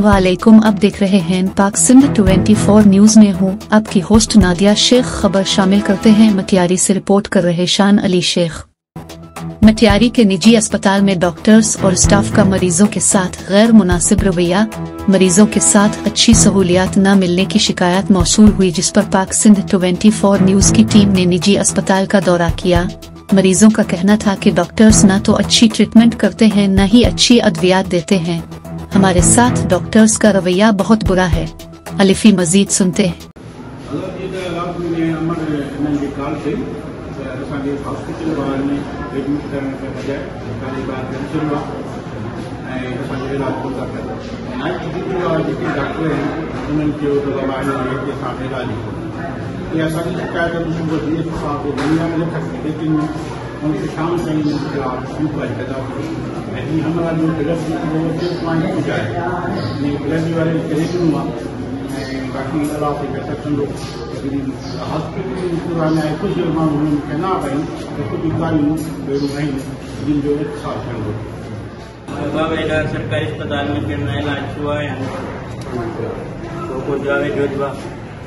वालेकुम अब देख रहे हैं पाक सिंध 24 न्यूज़ में हूँ। आपकी होस्ट नादिया शेख खबर शामिल करते हैं। मटियारी से रिपोर्ट कर रहे शान अली शेख। मटियारी के निजी अस्पताल में डॉक्टर्स और स्टाफ का मरीजों के साथ गैर मुनासिब रवैया। मरीजों के साथ अच्छी सहूलियात न मिलने की शिकायत मौसू हुई, जिस पर पाक सिंध 24 न्यूज़ की टीम ने निजी अस्पताल का दौरा किया। मरीजों का कहना था कि डॉक्टर्स न तो अच्छी ट्रीटमेंट करते हैं, न ही अच्छी अद्वियात देते हैं। हमारे साथ डॉक्टर्स का रवैया बहुत बुरा है। अलिफी मजीद सुनते हैं। डॉक्टर उन्हनि सां सुबुह डी एस साहब दुनिया में लेकिन शुरू करे पैदा ऐं हीअ हमारा जो ब्लड पाणी पहुचाए ब्लड वारे करे ॾिनो आहे ऐं बाक़ी अलाह खे बहितर कंदो हॉस्पिटल पूरा में कुझु माण्हू हुननि खे न आहिनि त ॻाल्हियूं अहिड़ियूं आहिनि जिन जो इतिहास कंदो बाबा सरकारी अस्पताल में फिर नया इलाज हुआ है? तो को जवाब